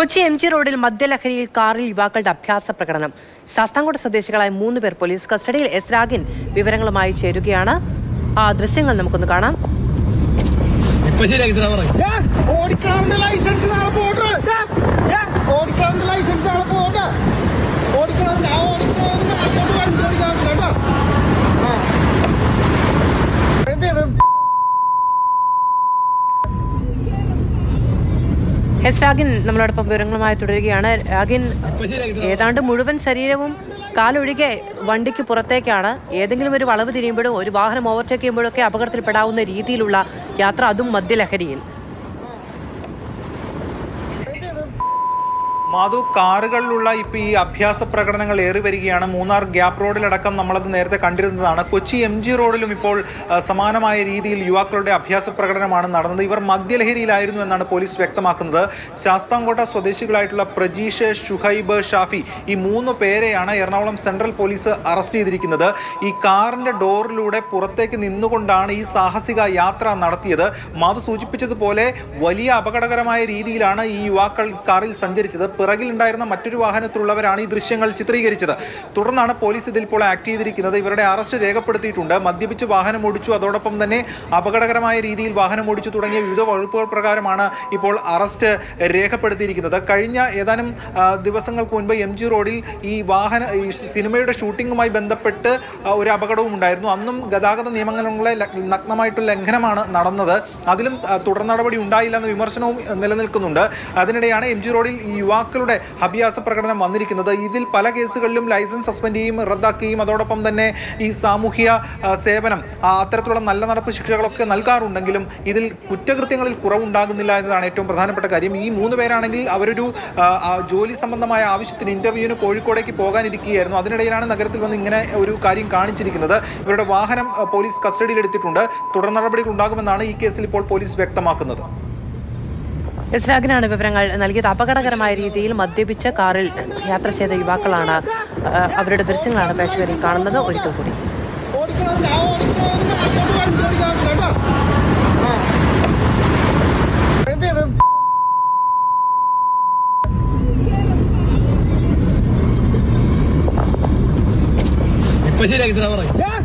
Kochi M G റോഡിൽ മദ്യലഹരിയിൽ കാറിൽ യുവാക്കളുടെ അഭ്യാസ പ്രകടനം. ശാസ്താംകോട്ട സ്വദേശികളായ മൂന്ന് പേർ പോലീസ് കസ്റ്റഡിയിൽ എസ് രാഗിൻ വിവരങ്ങളുമായി ചേരുകയാണ്. ആ ദൃശ്യങ്ങൾ നമുക്കൊന്ന് കാണാം. ലൈസൻസ് എസ് രാഗിൻ നമ്മളോടൊപ്പം വിവരങ്ങളുമായി തുടരുകയാണ്. രാഗിൻ ഏതാണ്ട് മുഴുവൻ ശരീരവും കാലൊഴികെ വണ്ടിക്ക് പുറത്തേക്കാണ്. ഏതെങ്കിലും ഒരു വളവ് തിരിയുമ്പോഴോ ഒരു വാഹനം ഓവർടേക്ക് ചെയ്യുമ്പോഴൊക്കെ അപകടത്തിൽപ്പെടാവുന്ന രീതിയിലുള്ള യാത്ര അതും മദ്യലഹരിയിൽ. മാധു കാറുകളിലുള്ള ഇപ്പൊ ഈ അഭ്യാസ പ്രകടനങ്ങൾ ഏറി വരികയാണ്. മൂന്നാർ ഗ്യാപ്പ് റോഡിലടക്കം നമ്മളത് നേരത്തെ കണ്ടിരുന്നതാണ്. കൊച്ചി എം ജി റോഡിലും ഇപ്പോൾ സമാനമായ രീതിയിൽ യുവാക്കളുടെ അഭ്യാസ പ്രകടനമാണ് നടന്നത്. ഇവർ മദ്യലഹരിയിലായിരുന്നു എന്നാണ് പോലീസ് വ്യക്തമാക്കുന്നത്. ശാസ്താംകോട്ട സ്വദേശികളായിട്ടുള്ള പ്രജീഷ് ഷുഹൈബ് ഷാഫി ഈ മൂന്ന് പേരെയാണ് എറണാകുളം സെൻട്രൽ പോലീസ് അറസ്റ്റ് ചെയ്തിരിക്കുന്നത്. ഈ കാറിന്റെ ഡോറിലൂടെ പുറത്തേക്ക് നിന്നുകൊണ്ടാണ് ഈ സാഹസിക യാത്ര നടത്തിയത്. മാധു സൂചിപ്പിച്ചതുപോലെ വലിയ അപകടകരമായ രീതിയിലാണ് ഈ യുവാക്കൾ കാറിൽ സഞ്ചരിച്ചത്. പിറകിലുണ്ടായിരുന്ന മറ്റൊരു വാഹനത്തിലുള്ളവരാണ് ഈ ദൃശ്യങ്ങൾ ചിത്രീകരിച്ചത്. തുടർന്നാണ് പോലീസ് ഇതിൽ ഇപ്പോൾ ആക്ട് ചെയ്തിരിക്കുന്നത്. ഇവരുടെ അറസ്റ്റ് രേഖപ്പെടുത്തിയിട്ടുണ്ട്. മദ്യപിച്ച് വാഹനം ഓടിച്ചു. അതോടൊപ്പം തന്നെ അപകടകരമായ രീതിയിൽ വാഹനം ഓടിച്ചു തുടങ്ങിയ വിവിധ വകുപ്പുകൾ പ്രകാരമാണ് ഇപ്പോൾ അറസ്റ്റ് രേഖപ്പെടുത്തിയിരിക്കുന്നത്. കഴിഞ്ഞ ഏതാനും ദിവസങ്ങൾക്ക് മുൻപ് എം ജി റോഡിൽ ഈ വാഹന സിനിമയുടെ ഷൂട്ടിങ്ങുമായി ബന്ധപ്പെട്ട് ഒരു അപകടവും ഉണ്ടായിരുന്നു. അന്നും ഗതാഗത നിയമങ്ങളെ നഗ്നമായിട്ട് നഗ്നമായിട്ടുള്ള ലംഘനമാണ് നടന്നത്. അതിലും തുടർ നടപടി ഉണ്ടായില്ല എന്ന വിമർശനവും നിലനിൽക്കുന്നുണ്ട്. അതിനിടെയാണ് എം ജി റോഡിൽ ഈ യുവാക്കളുടെ അഭ്യാസ പ്രകടനം വന്നിരിക്കുന്നത്. ഇതിൽ പല കേസുകളിലും ലൈസൻസ് സസ്പെൻഡ് ചെയ്യും റദ്ദാക്കുകയും അതോടൊപ്പം തന്നെ ഈ സാമൂഹ്യ സേവനം അത്തരത്തിലുള്ള നല്ല നടപ്പ് ശിക്ഷകളൊക്കെ നൽകാറുണ്ടെങ്കിലും ഇതിൽ കുറ്റകൃത്യങ്ങളിൽ കുറവുണ്ടാകുന്നില്ല എന്നതാണ് ഏറ്റവും പ്രധാനപ്പെട്ട കാര്യം. ഈ മൂന്ന് പേരാണെങ്കിൽ അവരൊരു ജോലി സംബന്ധമായ ആവശ്യത്തിന് ഇന്റർവ്യൂവിന് കോഴിക്കോടേക്ക് പോകാനിരിക്കുകയായിരുന്നു. അതിനിടയിലാണ് നഗരത്തിൽ വന്ന് ഇങ്ങനെ ഒരു കാര്യം കാണിച്ചിരിക്കുന്നത്. ഇവരുടെ വാഹനം പോലീസ് കസ്റ്റഡിയിലെടുത്തിട്ടുണ്ട്. തുടർ നടപടികൾ ഉണ്ടാകുമെന്നാണ് ഈ കേസിൽ ഇപ്പോൾ പോലീസ് വ്യക്തമാക്കുന്നത്. എസ് രാഗിനാണ് വിവരങ്ങൾ നൽകിയത്. അപകടകരമായ രീതിയിൽ മദ്യപിച്ച് കാറിൽ യാത്ര ചെയ്ത യുവാക്കളാണ് അവരുടെ ദൃശ്യങ്ങളാണ് പ്രേക്ഷകരിൽ കാണുന്നത്. ഒരിക്കൽ കൂടി. ശരിയാക്കി തരാൻ പറയും.